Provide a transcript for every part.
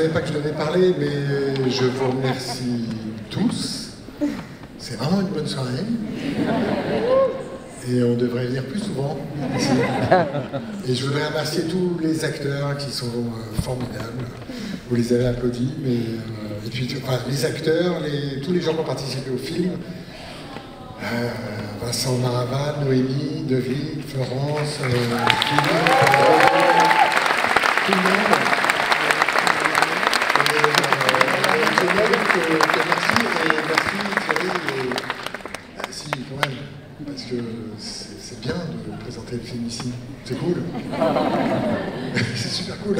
savais pas que je devais parler, mais je vous remercie tous. C'est vraiment une bonne soirée. Et on devrait venir plus souvent. Et je voudrais remercier tous les acteurs qui sont euh, formidables. Vous les avez applaudis, mais euh, et puis les acteurs, les, tous les gens qui ont participé au film. Euh, Vincent Maraval, Noémie, David, Florence, Philippe. Parce que c'est bien de présenter le film ici, c'est cool. c'est super cool.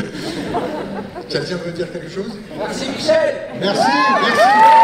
Quelqu'un veut dire quelque chose? Merci Michel Merci, merci.